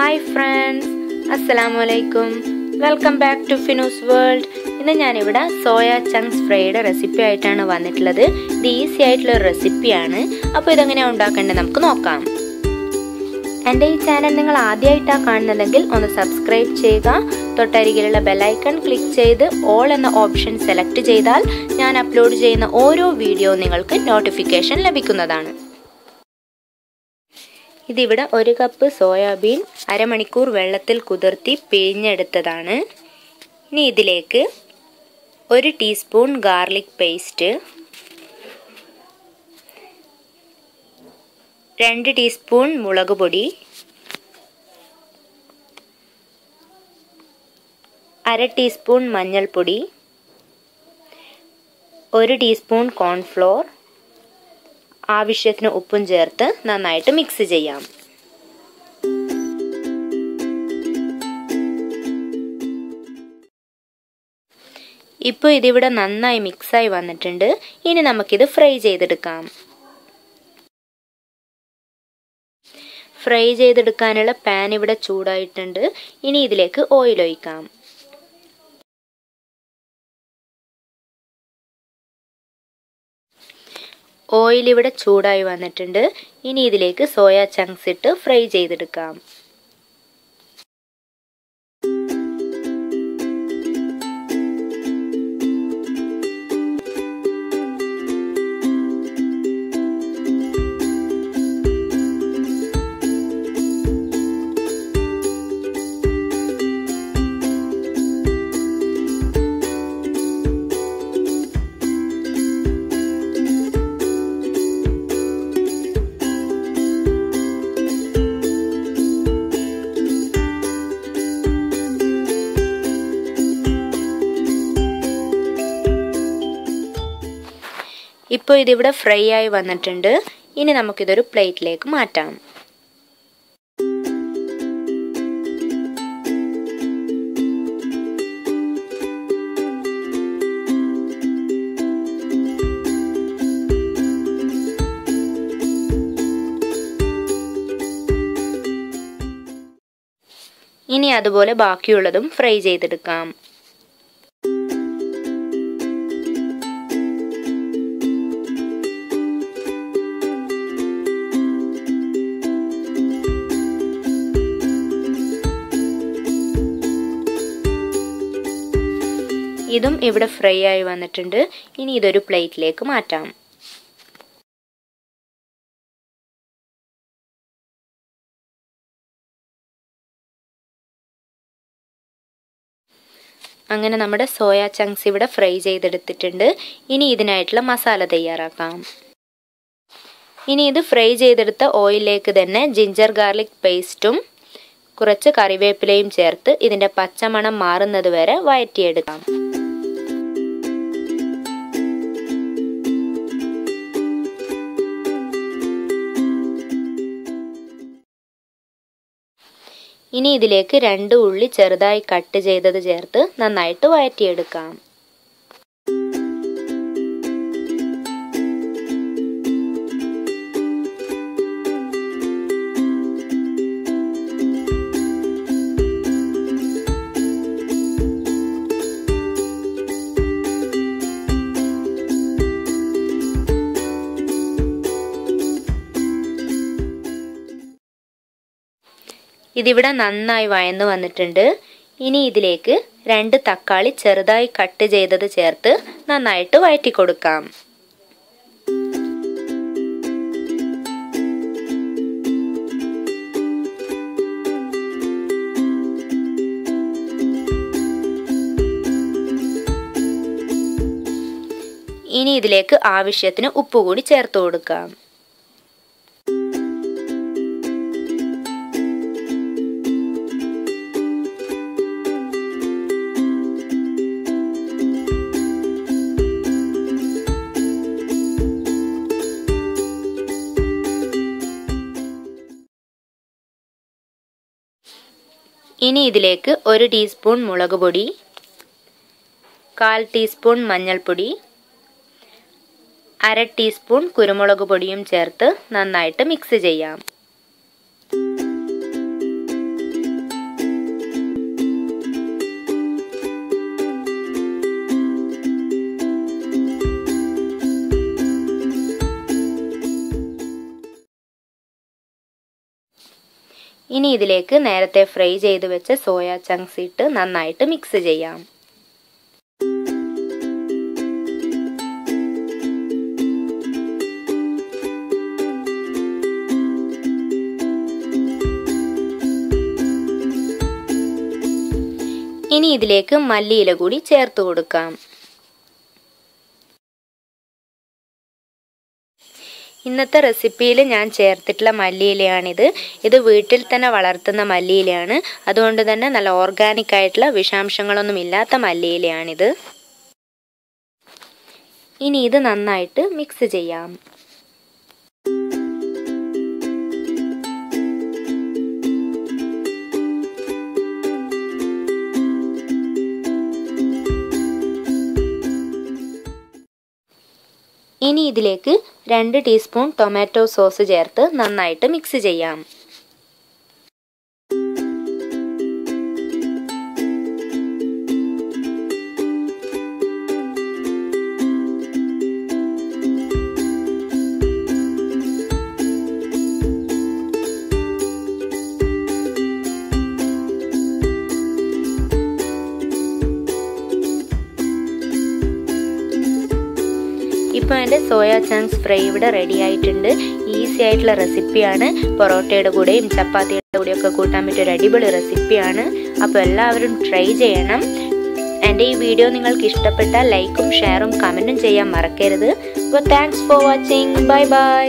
Hi friends അസ്സലാമു അലൈക്കും welcome back to Finus world ഇന്ന് ഞാനിവിടെ സോയ ചങ്ക്സ് ഫ്രൈയുടെ റെസിപ്പി ആയിട്ടാണ് വന്നിട്ടുള്ളത്. ഇത് ഈസി ആയിട്ടുള്ള ഒരു റെസിപ്പിയാണ് അപ്പോൾ ഇതെങ്ങനെയാണ് ഉണ്ടാക്കേണ്ടത് നമുക്ക് നോക്കാം. എന്റെ ഈ ചാനൽ നിങ്ങൾ ആദ്യമായിട്ടാണ് കാണുന്നതെങ്കിൽ ഒന്ന് സബ്സ്ക്രൈബ് ചെയ്യുക. തൊട്ടരികിലുള്ള ബെല്ലൈക്കൺ ക്ലിക്ക് ചെയ്ത് ഓൾ എന്ന ഓപ്ഷൻ സെലക്ട് ചെയ്താൽ ഞാൻ അപ്ലോഡ് ചെയ്യുന്ന ഓരോ വീഡിയോ നിങ്ങൾക്ക് നോട്ടിഫിക്കേഷൻ ലഭിക്കുന്നതാണ്. ഇതിവിടെ ഒരു കപ്പ് സോയാബീൻ അരമണിക്കൂർ വെള്ളത്തിൽ കുതിർത്തി പിഴിഞ്ഞെടുത്തതാണ്. ഇനി ഇതിലേക്ക് ഒരു ടീസ്പൂൺ ഗാർലിക് പേസ്റ്റ് രണ്ട് ടീസ്പൂൺ മുളക് പൊടി അര ടീസ്പൂൺ മഞ്ഞൾപ്പൊടി ഒരു ടീസ്പൂൺ കോൺഫ്ലോർ ആവശ്യത്തിന് ഉപ്പും ചേർത്ത് നന്നായിട്ട് മിക്സ് ചെയ്യാം. ഇപ്പോൾ ഇതിവിടെ നന്നായി മിക്സായി വന്നിട്ടുണ്ട്. ഇനി നമുക്കിത് ഫ്രൈ ചെയ്തെടുക്കാം. ഫ്രൈ ചെയ്തെടുക്കാനുള്ള പാൻ ഇവിടെ ചൂടായിട്ടുണ്ട്. ഇനി ഇതിലേക്ക് ഓയിൽ ഒഴിക്കാം. ഓയിൽ ഇവിടെ ചൂടായി വന്നിട്ടുണ്ട്. ഇനി ഇതിലേക്ക് സോയ ചങ്ക്സ് ഇട്ട് ഫ്രൈ ചെയ്തെടുക്കാം. ഇപ്പോൾ ഇതിവിടെ ഫ്രൈ ആയി വന്നിട്ടുണ്ട്. ഇനി നമുക്കിതൊരു പ്ലേറ്റിലേക്ക് മാറ്റാം. ഇനി അതുപോലെ ബാക്കിയുള്ളതും ഫ്രൈ ചെയ്തെടുക്കാം. ഇതും ഇവിടെ ഫ്രൈ ആയി വന്നിട്ടുണ്ട്. ഇനി ഇതൊരു പ്ലേറ്റിലേക്ക് മാറ്റാം. അങ്ങനെ നമ്മുടെ സോയ ചങ്ക്സ് ഇവിടെ ഫ്രൈ ചെയ്തെടുത്തിട്ടുണ്ട്. ഇനി ഇതിനായിട്ടുള്ള മസാല തയ്യാറാക്കാം. ഇനി ഇത് ഫ്രൈ ചെയ്തെടുത്ത ഓയിലിലേക്ക് തന്നെ ജിഞ്ചർ ഗാർലിക് പേസ്റ്റും കുറച്ച് കറിവേപ്പിലയും ചേർത്ത് ഇതിന്റെ പച്ചമണം മാറുന്നത് വരെ വഴറ്റിയെടുക്കാം. ഇനി ഇതിലേക്ക് രണ്ട് ഉള്ളി ചെറുതായി കട്ട് ചെയ്തത് ചേർത്ത് നന്നായിട്ട് വഴറ്റിയെടുക്കാം. ഇതിവിടെ നന്നായി വയന്നു വന്നിട്ടുണ്ട്. ഇനി ഇതിലേക്ക് രണ്ട് തക്കാളി ചെറുതായി കട്ട് ചെയ്തത് ചേർത്ത് നന്നായിട്ട് വഴറ്റി കൊടുക്കാം ഇനി ഇതിലേക്ക് ആവശ്യത്തിന് ഉപ്പ് കൂടി ചേർത്ത് കൊടുക്കാം. ഇനി ഇതിലേക്ക് ഒരു ടീസ്പൂൺ മുളക് പൊടി കാൽ ടീസ്പൂൺ മഞ്ഞൾപ്പൊടി അര ടീസ്പൂൺ കുരുമുളക് പൊടിയും ചേർത്ത് നന്നായിട്ട് മിക്സ് ചെയ്യാം. ഇനി ഇതിലേക്ക് നേരത്തെ ഫ്രൈ ചെയ്ത് വെച്ച സോയ ചങ്ക്സ് ഇട്ട് നന്നായിട്ട് മിക്സ് ചെയ്യാം. ഇനി ഇതിലേക്ക് മല്ലിയില കൂടി ചേർത്ത് കൊടുക്കാം. ഇന്നത്തെ റെസിപ്പിയിൽ ഞാൻ ചേർത്തിട്ടുള്ള മല്ലിയിലയാണിത്. ഇത് വീട്ടിൽ തന്നെ വളർത്തുന്ന മല്ലിയിലയാണ്. അതുകൊണ്ട് തന്നെ നല്ല ഓർഗാനിക് ആയിട്ടുള്ള വിഷാംശങ്ങളൊന്നും ഇല്ലാത്ത മല്ലിയിലയാണിത്. ഇനി ഇത് നന്നായിട്ട് മിക്സ് ചെയ്യാം. ഇനി ഇതിലേക്ക് രണ്ട് ടീസ്പൂൺ ടൊമാറ്റോ സോസ് ചേർത്ത് നന്നായിട്ട് മിക്സ് ചെയ്യാം. ഇപ്പോൾ എന്റെ സോയ ചങ്ക്സ് ഫ്രൈ ഇവിടെ റെഡി ആയിട്ടുണ്ട്. ഈസി ആയിട്ടുള്ള റെസിപ്പിയാണ് പൊറോട്ടയുടെ കൂടെയും ചപ്പാത്തിയുടെ കൂടെയൊക്കെ കൂട്ടാൻ പറ്റിയ ഒരു അടിപൊളി റെസിപ്പിയാണ് അപ്പോൾ എല്ലാവരും ട്രൈ ചെയ്യണം. എന്റെ ഈ വീഡിയോ നിങ്ങൾക്ക് ഇഷ്ടപ്പെട്ടാൽ ലൈക്കും ഷെയറും കമന്റും ചെയ്യാൻ മറക്കരുത്. അപ്പോൾ thanks for watching bye bye